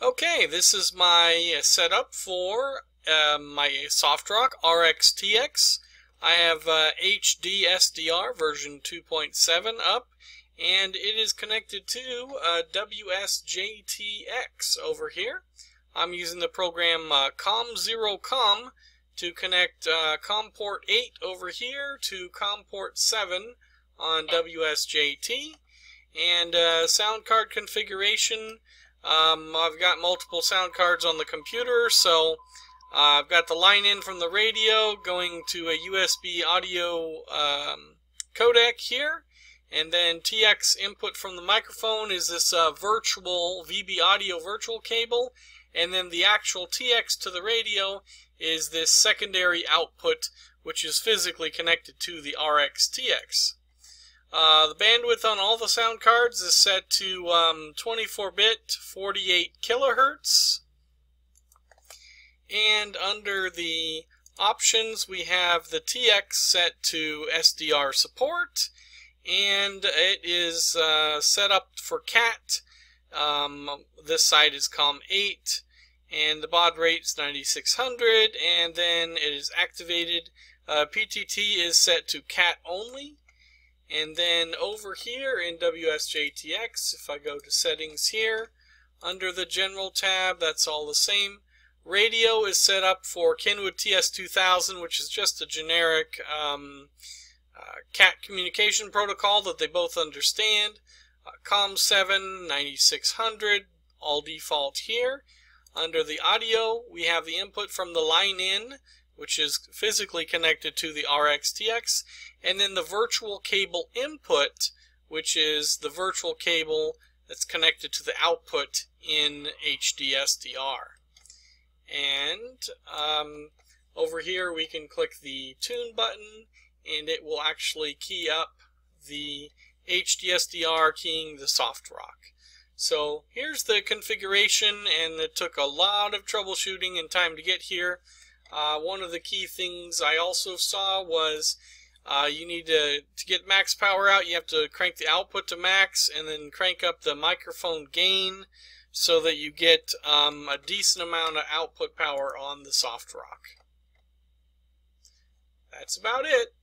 Okay, this is my setup for uh, my Softrock RX-TX. I have uh, HDSDR version 2.7 up, and it is connected to uh, WSJT-X over here. I'm using the program uh, COM0Com to connect uh, COM port 8 over here to COM port 7 on WSJT. And uh, sound card configuration um, I've got multiple sound cards on the computer, so uh, I've got the line in from the radio going to a USB audio um, codec here, and then TX input from the microphone is this uh, virtual VB audio virtual cable, and then the actual TX to the radio is this secondary output which is physically connected to the RX TX. Uh, the bandwidth on all the sound cards is set to 24-bit, um, 48 kilohertz. And under the options, we have the TX set to SDR support, and it is uh, set up for CAT. Um, this side is COM8, and the baud rate is 9600, and then it is activated. Uh, PTT is set to CAT only. And then over here in WSJT-X, if I go to settings here, under the general tab, that's all the same. Radio is set up for Kenwood TS2000, which is just a generic um, uh, CAT communication protocol that they both understand. Uh, COM7 9600, all default here. Under the audio, we have the input from the line in, which is physically connected to the RxTX, and then the virtual cable input, which is the virtual cable that's connected to the output in HDSDR. And um, over here we can click the tune button and it will actually key up the HDSDR keying the SoftRock. So here's the configuration and it took a lot of troubleshooting and time to get here. Uh, one of the key things I also saw was uh, you need to, to get max power out, you have to crank the output to max and then crank up the microphone gain so that you get um, a decent amount of output power on the SoftRock. That's about it.